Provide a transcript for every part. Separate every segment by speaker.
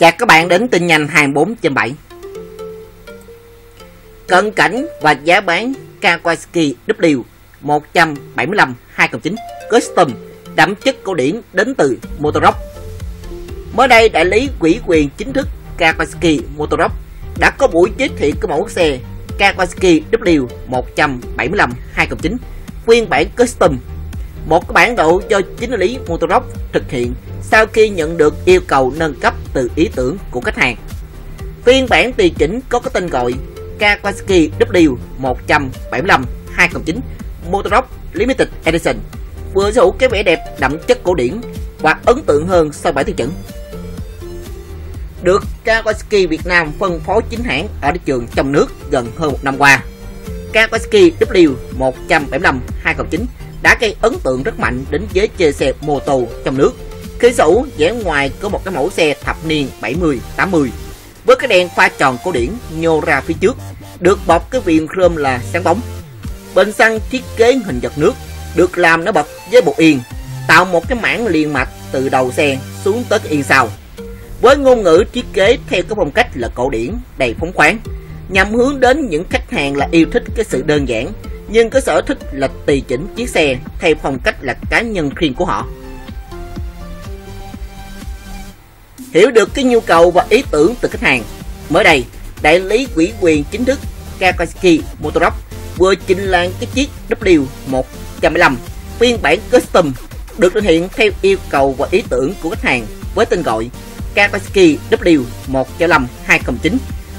Speaker 1: Chào các bạn đến tin nhanh 24 trên 7 Cận cảnh và giá bán Kawasaki W 175 209 Custom đậm chất cổ điển đến từ Motorock Mới đây, đại lý quỹ quyền chính thức Kawasaki Motorock đã có buổi giới thiệu cái mẫu xe Kawasaki W 175 209 phiên bản Custom một cái bản đồ do chính lý Motorock thực hiện sau khi nhận được yêu cầu nâng cấp từ ý tưởng của khách hàng. Phiên bản tùy chỉnh có cái tên gọi Kawasaki W 175 209 Motorock Limited Edition vừa sở hữu cái vẻ đẹp đậm chất cổ điển và ấn tượng hơn so bản tiêu chuẩn. Được Kawasaki Việt Nam phân phối chính hãng ở thị trường trong nước gần hơn một năm qua. Kawasaki W 175 209 đã gây ấn tượng rất mạnh đến giới chơi xe mô tô trong nước. Khi sở hữu vẻ ngoài có một cái mẫu xe thập niên 70-80 với cái đèn pha tròn cổ điển nhô ra phía trước, được bọc cái viền chrome là sáng bóng. Bên xăng thiết kế hình giật nước, được làm nó bật với bộ yên, tạo một cái mảng liền mạch từ đầu xe xuống tới cái yên sau. Với ngôn ngữ thiết kế theo cái phong cách là cổ điển đầy phóng khoáng, nhằm hướng đến những khách hàng là yêu thích cái sự đơn giản nhưng có sở thích là tùy chỉnh chiếc xe theo phong cách là cá nhân riêng của họ. Hiểu được cái nhu cầu và ý tưởng từ khách hàng, mới đây, đại lý quỹ quyền chính thức Kawasaki Motorop vừa trình làng cái chiếc W115 phiên bản custom được thực hiện theo yêu cầu và ý tưởng của khách hàng với tên gọi Kawasaki W115 209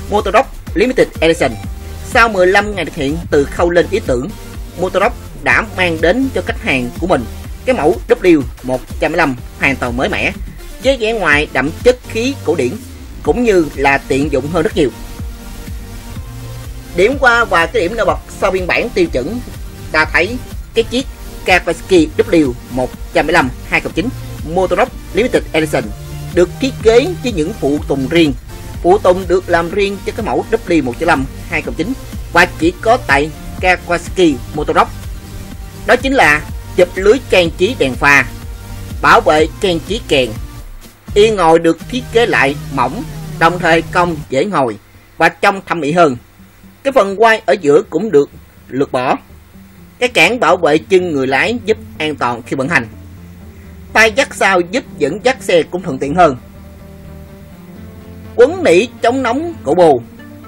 Speaker 1: Motorop Limited Edition sau 15 ngày thực hiện từ khâu lên ý tưởng, Motorock đã mang đến cho khách hàng của mình cái mẫu W115 hoàn toàn mới mẻ với vẻ ngoài đậm chất khí cổ điển cũng như là tiện dụng hơn rất nhiều. Điểm qua và cái điểm nổi bật sau biên bản tiêu chuẩn ta thấy cái chiếc Kawasaki W115 209 Motorock Limited Edition được thiết kế với những phụ tùng riêng phụ tùng được làm riêng cho cái mẫu W105 209 và chỉ có tại Kawasaki Motorock. Đó chính là chụp lưới trang trí đèn pha, bảo vệ trang trí kèn. Yên ngồi được thiết kế lại mỏng, đồng thời cong dễ ngồi và trông thẩm mỹ hơn. Cái phần quay ở giữa cũng được lược bỏ. Cái cản bảo vệ chân người lái giúp an toàn khi vận hành. Tay dắt sau giúp dẫn dắt xe cũng thuận tiện hơn quấn nỉ chống nóng cổ bồ.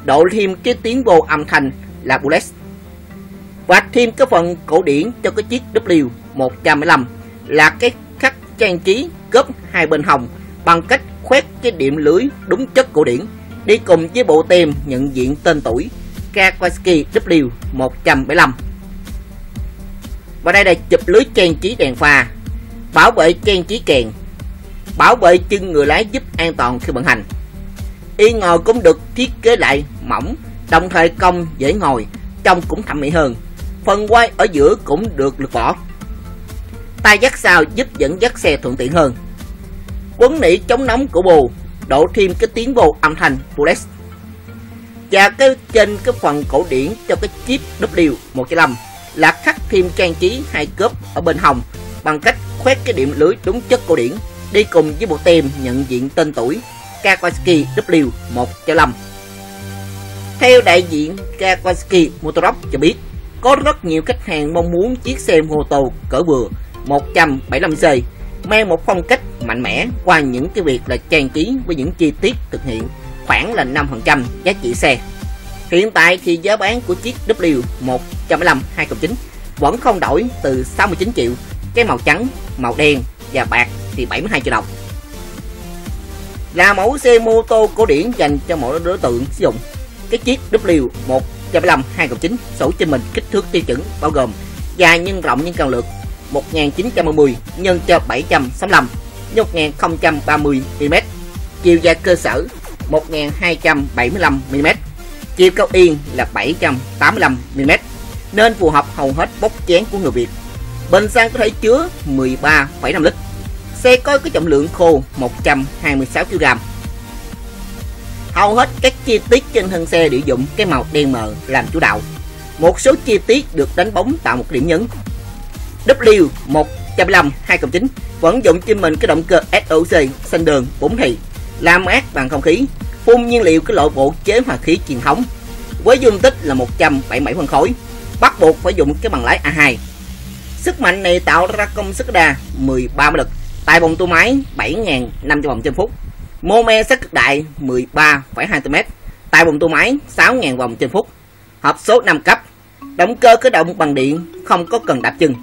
Speaker 1: Độ thêm cái tiếng vô âm thanh là bullet và thêm cái phần cổ điển cho cái chiếc W 115 là cái khắc trang trí cớp hai bên hồng bằng cách khoét cái điểm lưới đúng chất cổ điển đi cùng với bộ tem nhận diện tên tuổi Kawasaki W 175 và đây là chụp lưới trang trí đèn pha, bảo vệ trang trí kèn, bảo vệ chân người lái giúp an toàn khi vận hành ghế ngồi cũng được thiết kế lại mỏng, đồng thời cong dễ ngồi, trông cũng thẩm mỹ hơn. Phần quay ở giữa cũng được lược bỏ. Tay dắt sau giúp dẫn dắt xe thuận tiện hơn. Quấn nỉ chống nóng của bù, đổ thêm cái tiếng vô âm thanh bullet. Và cái trên cái phần cổ điển cho cái chip W105 là khắc thêm trang trí hai cớp ở bên hồng bằng cách khoét cái điểm lưới đúng chất cổ điển đi cùng với bộ tem nhận diện tên tuổi Kawasaki W105. Theo đại diện Kawasaki Motorock cho biết, có rất nhiều khách hàng mong muốn chiếc xe mô tô cỡ vừa 175C mang một phong cách mạnh mẽ qua những cái việc là trang trí với những chi tiết thực hiện khoảng là 5% giá trị xe. Hiện tại thì giá bán của chiếc W115 209 vẫn không đổi từ 69 triệu, cái màu trắng, màu đen và bạc thì 72 triệu đồng là mẫu xe mô tô cổ điển dành cho mọi đối tượng sử dụng. Cái chiếc W 105 2009 sở trên mình kích thước tiêu chuẩn bao gồm dài nhưng rộng nhưng cần lược 1910 nhân cho 765 nhân 1030 mm, chiều dài cơ sở 1275 mm, chiều cao yên là 785 mm, nên phù hợp hầu hết bốc chén của người Việt. Bình xăng có thể chứa 13,5 lít. Xe có cái trọng lượng khô 126 kg. Hầu hết các chi tiết trên thân xe đều dụng cái màu đen mờ làm chủ đạo. Một số chi tiết được đánh bóng tạo một điểm nhấn. W105 209 vẫn dụng trên mình cái động cơ SOC xanh đường 4 thì làm mát bằng không khí, phun nhiên liệu cái loại bộ chế hòa khí truyền thống với dung tích là 177 phân khối, bắt buộc phải dùng cái bằng lái A2. Sức mạnh này tạo ra công suất đa 13 mã lực, tại vòng tua máy 7.500 vòng trên phút, mô me sắc cực đại 13,2 m, tại vòng tua máy 6.000 vòng trên phút, hộp số 5 cấp, động cơ khởi động bằng điện, không có cần đạp chân.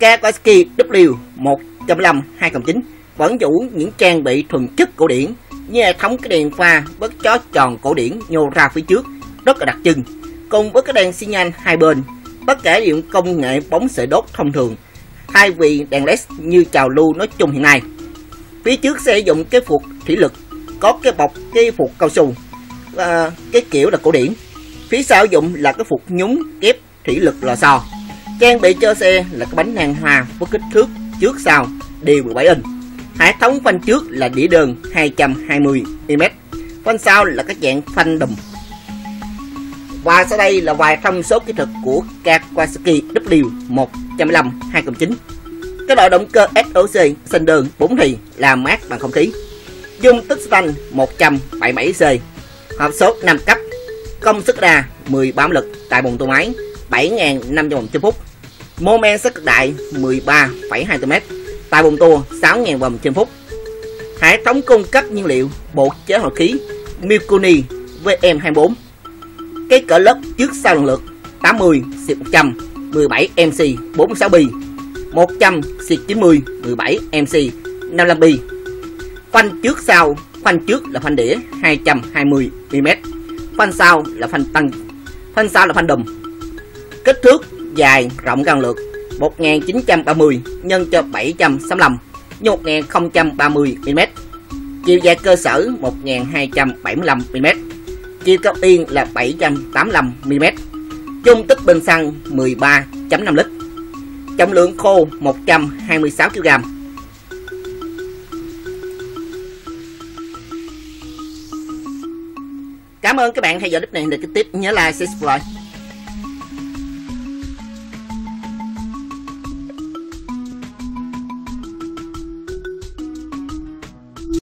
Speaker 1: Kawasaki W105 2009 vẫn chủ những trang bị thuần chất cổ điển. Như hệ thống cái đèn pha với chó tròn cổ điển nhô ra phía trước rất là đặc trưng. Cùng với cái đèn xi nhan hai bên bất kể dụng công nghệ bóng sợi đốt thông thường thay vì đèn led như trào lưu nói chung hiện nay. Phía trước sẽ dùng cái phục thủy lực có cái bọc cái phục cao su à, cái kiểu là cổ điển. Phía sau dụng là cái phục nhúng kép thủy lực lò xo trang bị cho xe là cái bánh hàng hòa với kích thước trước sau đều 17 inch. Hệ thống phanh trước là đĩa đơn 220mm phanh sau là các dạng phanh đùm và sau đây là vài thông số kỹ thuật của Kawasaki W115 209. cái loại động cơ SOC sinh đường, 4 thì làm mát bằng không khí. Dung tích phanh 177C hộp số 5 cấp. Công suất đa 13 lực tại bồn tua máy 7.500 vòng trên phút. Mô men sức đại 13,2 m tại bồn tua 6.000 vòng trên phút. Hệ thống cung cấp nhiên liệu bộ chế hồi khí Mikuni VM24 cái cỡ lớp trước sau lần lượt 80 xịt 100 17 MC 46 bi 100 xịt 90 17 MC 55 bi phanh trước sau, phanh trước là phanh đĩa 220 mm. Phanh sau là phanh tăng, phanh sau là phanh đùm. Kích thước dài, rộng gần lượt 1930 nhân cho 765 như 1030 mm. Chiều dài cơ sở 1275 mm chiều cao tiên là 785 mm dung tích bên xăng 13.5 lít. Trọng lượng khô 126 kg Cảm ơn các bạn theo dõi clip này. Để tiếp nhớ like, subscribe.